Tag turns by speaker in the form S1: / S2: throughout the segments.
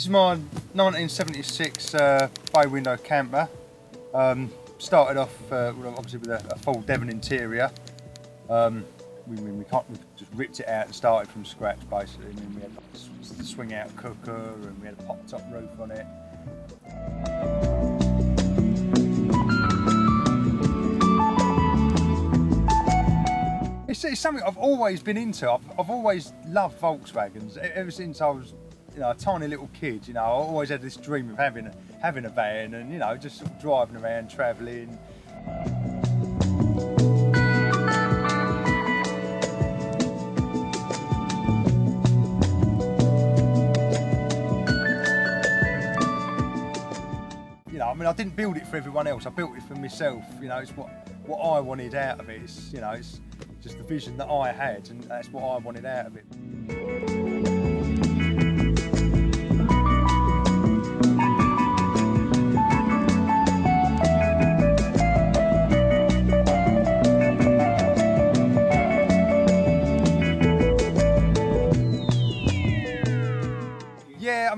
S1: This is my 1976 uh, bay window camper. Um, started off uh, obviously with a, a, full Devon interior. Um, we, we, we, we, just ripped it out and started from scratch basically. I mean, we had a swing out cooker and we had a pop top roof on it. It's, it's, something I've always been into. I've, I've always loved Volkswagens ever since I was you know, a tiny little kid, you know, I always had this dream of having a, having a van and, you know, just sort of driving around, travelling. You know, I mean, I didn't build it for everyone else. I built it for myself. You know, it's what what I wanted out of it. It's, you know, it's just the vision that I had, and that's what I wanted out of it.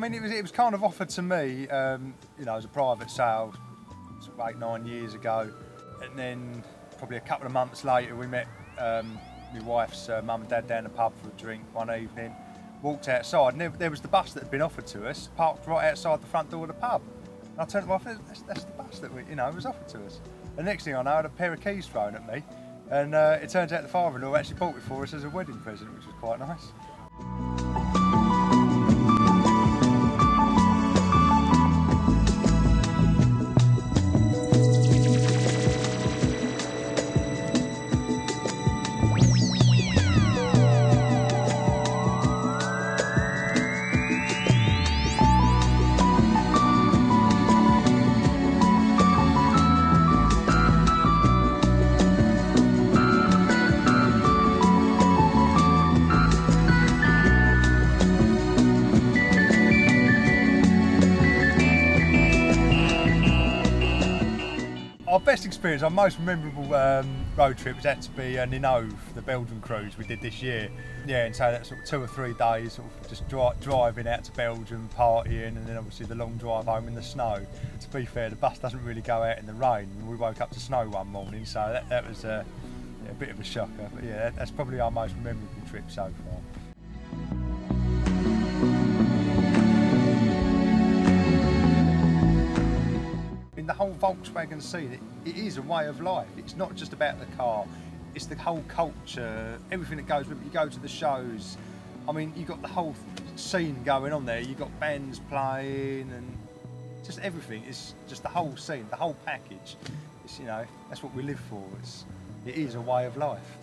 S1: Mean, it was it was kind of offered to me, um, you know, as a private sale, eight nine years ago, and then probably a couple of months later, we met um, my wife's uh, mum and dad down the pub for a drink one evening. Walked outside, and there, there, was the bus that had been offered to us, parked right outside the front door of the pub. And I turned to my wife, that's, that's the bus that we, you know, was offered to us. And the next thing I know, I had a pair of keys thrown at me, and uh, it turns out the father-in-law actually bought it for us as a wedding present, which was quite nice. Our best experience, our most memorable um, road trip was had to be uh, Ninove, the Belgian cruise we did this year. Yeah, and so that's sort of two or three days, sort of just dri- driving out to Belgium, partying, and then obviously the long drive home in the snow. To be fair, the bus doesn't really go out in the rain. We woke up to snow one morning, so that, that was a bit of a shocker. But yeah, that's probably our most memorable trip so far. Volkswagen scene, it, it is a way of life. It's not just about the car, it's the whole culture, everything that goes with it. You go to the shows, I mean, you've got the whole scene going on there. You've got bands playing and just everything. It's just the whole scene, the whole package. It's, you know, that's what we live for. It's, it is a way of life.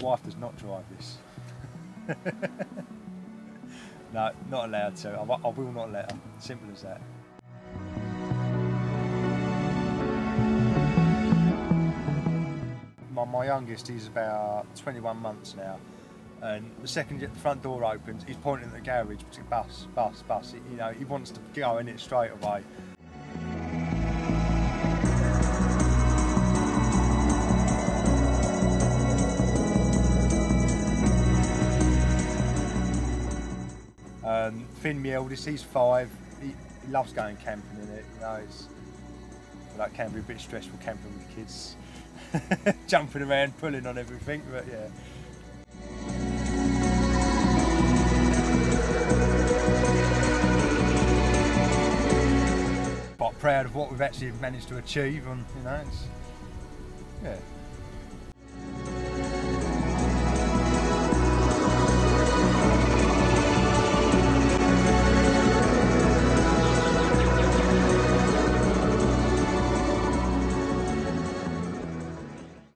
S1: Wife does not drive this. no, not allowed to. I, I will not let her. Simple as that. My, my youngest, is about 21 months now. And the second the front door opens, he's pointing at the garage, bus, bus, bus. You know, he wants to go in it straight away. Um, Finn, my eldest, he's five. He, he, loves going camping in it. You know, it's like can be a bit stressful camping with kids, jumping around, pulling on everything. But yeah. But proud of what we've actually managed to achieve, and you know, it's, yeah.